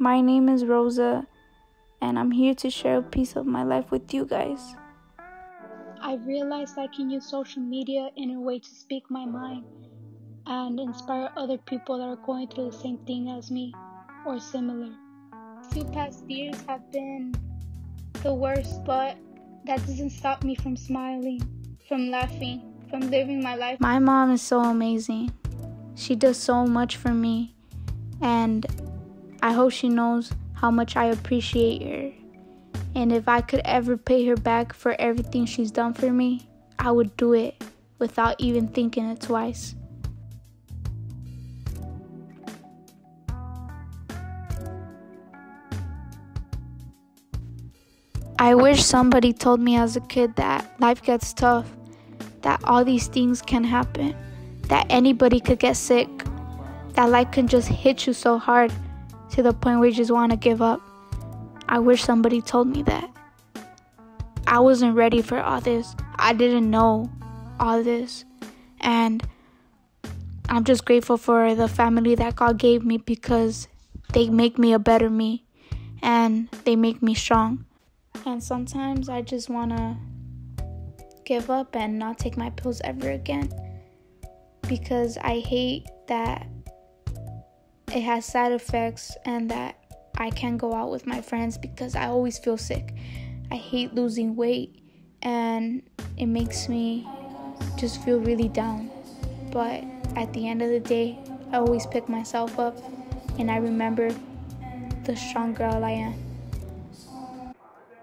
My name is Rosa, and I'm here to share a piece of my life with you guys. I've realized I can use social media in a way to speak my mind and inspire other people that are going through the same thing as me or similar. Two past years have been the worst, but that doesn't stop me from smiling, from laughing, from living my life. My mom is so amazing. She does so much for me, and I hope she knows how much I appreciate her. And if I could ever pay her back for everything she's done for me, I would do it without even thinking it twice. I wish somebody told me as a kid that life gets tough, that all these things can happen, that anybody could get sick, that life can just hit you so hard to the point where you just want to give up. I wish somebody told me that. I wasn't ready for all this. I didn't know all this. And I'm just grateful for the family that God gave me because they make me a better me and they make me strong. And sometimes I just want to give up and not take my pills ever again because I hate that it has side effects and that I can't go out with my friends because I always feel sick. I hate losing weight and it makes me just feel really down. But at the end of the day, I always pick myself up and I remember the strong girl I am.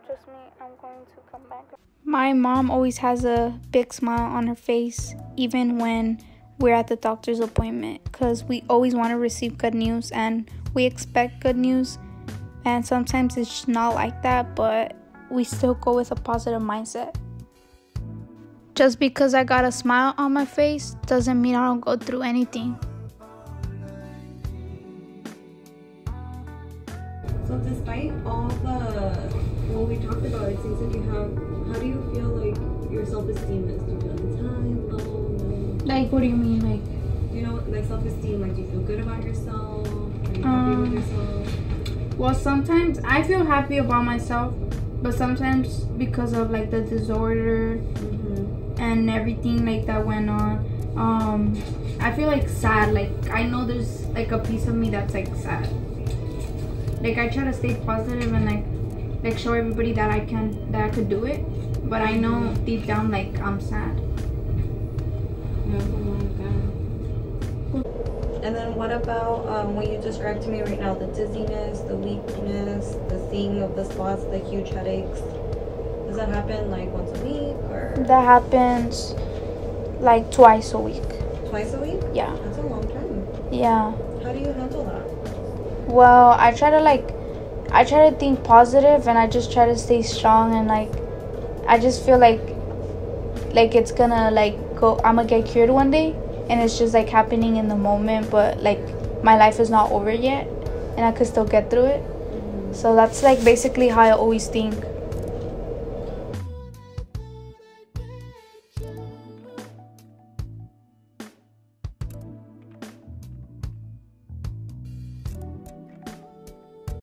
Just me, I'm going to come back. My mom always has a big smile on her face, even when we're at the doctor's appointment, because we always want to receive good news and we expect good news and sometimes it's not like that, but we still go with a positive mindset. Just because I got a smile on my face doesn't mean I don't go through anything. So, despite all the what we talked about, it seems like you have. How do you feel like your self esteem is? Like, what do you mean? Like, you know, like self esteem. Like, do you feel good about yourself? Are you happy Um, with yourself? Well, sometimes I feel happy about myself, but sometimes because of like the disorder Mm-hmm. and everything like that went on, um, I feel like sad. Like I know there's like a piece of me that's like sad. Like I try to stay positive and like like show everybody that I can that I could do it, but I know deep down like I'm sad. Yeah, something like that. And then what about um, what you described to me right now? The dizziness, the weakness, the seeing of the spots, the huge headaches. Does that happen like once a week or That happens like twice a week. twice a week? Yeah, That's a long time. yeah. How do you handle that? Well, I try to like I try to think positive and I just try to stay strong and like I just feel like like it's gonna like go I'm gonna get cured one day and it's just like happening in the moment but like my life is not over yet and I could still get through it. So that's like basically how I always think.